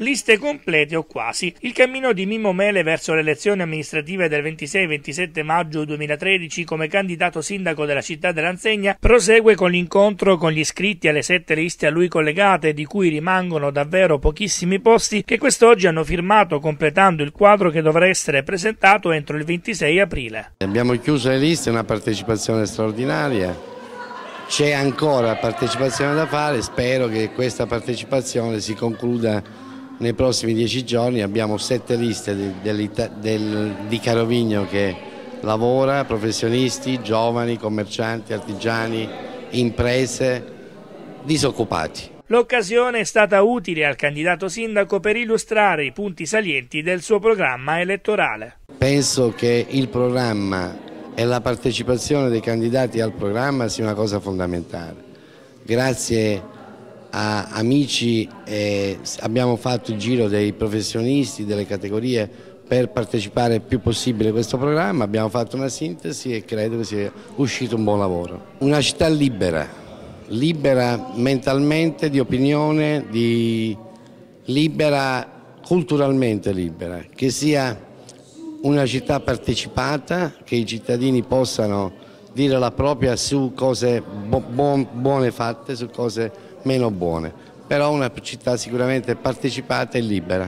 liste complete o quasi. Il cammino di Mimmo Mele verso le elezioni amministrative del 26-27 maggio 2013 come candidato sindaco della città dell'Ansegna prosegue con l'incontro con gli iscritti alle sette liste a lui collegate, di cui rimangono davvero pochissimi posti, che quest'oggi hanno firmato completando il quadro che dovrà essere presentato entro il 26 aprile. Abbiamo chiuso le liste, una partecipazione straordinaria, c'è ancora partecipazione da fare, spero che questa partecipazione si concluda nei prossimi dieci giorni, abbiamo sette liste del, del, di Carovigno che lavora, professionisti, giovani, commercianti, artigiani, imprese, disoccupati. L'occasione è stata utile al candidato sindaco per illustrare i punti salienti del suo programma elettorale. Penso che il programma e la partecipazione dei candidati al programma sia una cosa fondamentale. Grazie a amici eh, abbiamo fatto il giro dei professionisti, delle categorie per partecipare il più possibile a questo programma, abbiamo fatto una sintesi e credo che sia uscito un buon lavoro. Una città libera, libera mentalmente di opinione, di libera, culturalmente libera, che sia una città partecipata, che i cittadini possano dire la propria su cose buone fatte, su cose meno buone, però una città sicuramente partecipata e libera.